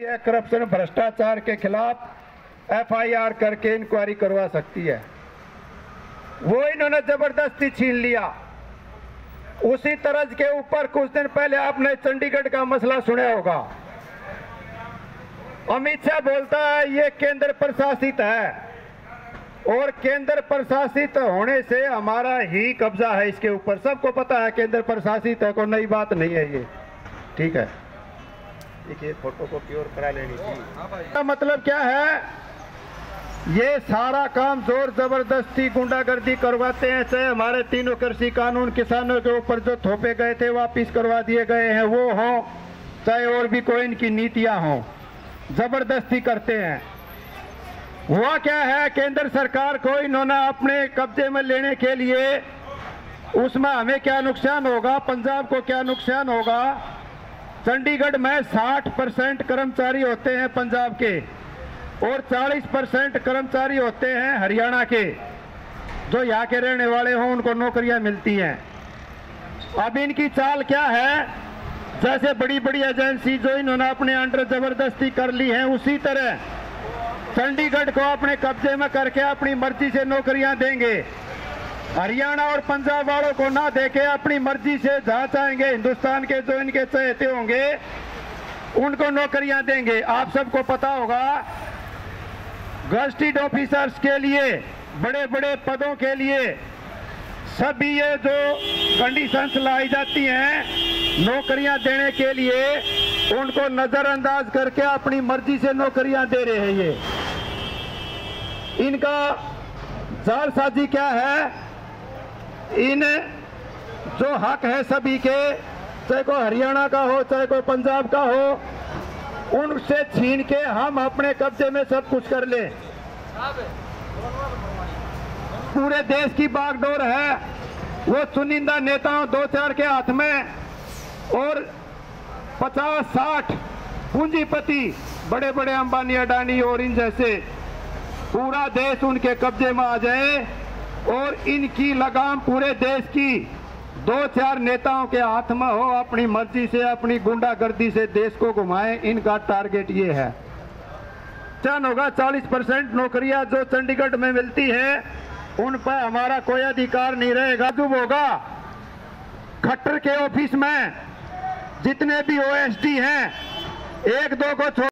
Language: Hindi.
ये करप्शन भ्रष्टाचार के खिलाफ एफआईआर करके इंक्वायरी करवा सकती है। वो इन्होंने ज़बरदस्ती छीन लिया। उसी तरज के ऊपर कुछ दिन पहले आपने चंडीगढ़ का मसला सुना होगा। अमित शाह बोलता है, ये केंद्र प्रशासित है और केंद्र प्रशासित होने से हमारा ही कब्जा है इसके ऊपर। सबको पता है, केंद्र प्रशासित है, कोई नई बात नहीं है ये। ठीक है? देखिए फ़ोटो कॉपी और करा लेनी थी। मतलब क्या है? ये सारा काम ज़ोर ज़बरदस्ती गुंडागर्दी करवाते हैं चाहे हमारे तीनों कृषि कानून किसानों के ऊपर जो थोपे गए थे वापिस करवा दिए गए हैं वो हों चाहे और भी कोई इनकी नीतियाँ हों ज़बरदस्ती करते हैं। हुआ क्या है? केंद्र सरकार को इन्होंने अपने कब्जे में लेने के लिए उसमें हमें क्या नुकसान होगा? पंजाब को क्या नुकसान होगा? चंडीगढ़ में 60 परसेंट कर्मचारी होते हैं पंजाब के और 40 परसेंट कर्मचारी होते हैं हरियाणा के। जो यहाँ के रहने वाले हों, उनको नौकरियाँ मिलती हैं। अब इनकी चाल क्या है? जैसे बड़ी बड़ी एजेंसी जो इन्होंने अपने अंडर ज़बरदस्ती कर ली है, उसी तरह चंडीगढ़ को अपने कब्जे में करके अपनी मर्ज़ी से नौकरियाँ देंगे। हरियाणा और पंजाब वालों को ना देके अपनी मर्ज़ी से जहाँ चाहेंगे हिंदुस्तान के जो इनके चहेते होंगे, उनको नौकरियाँ देंगे। आप सबको पता होगा गस्टिड ऑफिसर्स के लिए बड़े बड़े पदों के लिए, सभी ये जो कंडीशंस लाई जाती हैं, नौकरियाँ देने के लिए, उनको नजरअंदाज करके अपनी मर्ज़ी से नौकरियाँ दे रहे हैं ये। इनका जालसाजी क्या है? इन जो हक है सभी के, चाहे कोई हरियाणा का हो, चाहे कोई पंजाब का हो, उनसे छीन के हम अपने कब्जे में सब कुछ कर लें। पूरे देश की बागडोर है। वो चुनिंदा नेताओं दो चार के हाथ में और पचास, साठ पूंजीपति बड़े बड़े अंबानी अडानी और इन जैसे, पूरा देश उनके कब्जे में आ जाए। और इनकी लगाम पूरे देश की दो चार नेताओं के हाथ में हो, अपनी मर्ज़ी से, अपनी गुंडागर्दी से देश को घुमाए, इनका टारगेट ये है। चन होगा 40 परसेंट नौकरियाँ जो चंडीगढ़ में मिलती है, उन पर हमारा कोई अधिकार नहीं रहेगा। जब होगा खट्टर के ऑफ़िस में, जितने भी ओएसडी हैं, एक दो को